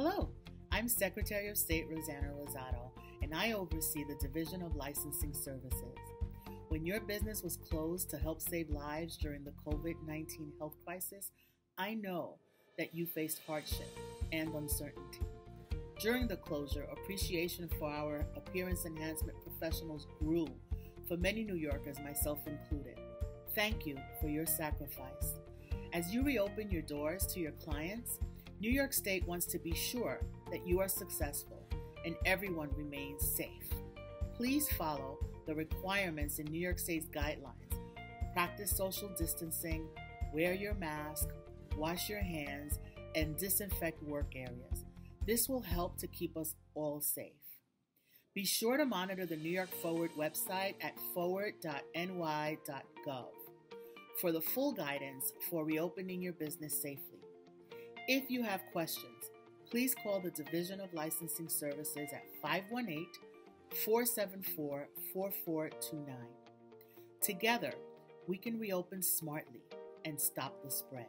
Hello, I'm Secretary of State Rossana Rosado, and I oversee the Division of Licensing Services. When your business was closed to help save lives during the COVID 19 health crisis, I know that you faced hardship and uncertainty. During the closure, appreciation for our appearance enhancement professionals grew for many New Yorkers, myself included. Thank you for your sacrifice. As you reopen your doors to your clients, New York State wants to be sure that you are successful and everyone remains safe. Please follow the requirements in New York State's guidelines. Practice social distancing, wear your mask, wash your hands, and disinfect work areas. This will help to keep us all safe. Be sure to monitor the New York Forward website at forward.ny.gov for the full guidance for reopening your business safely. If you have questions, please call the Division of Licensing Services at 518 474 4429. Together, we can reopen smartly and stop the spread.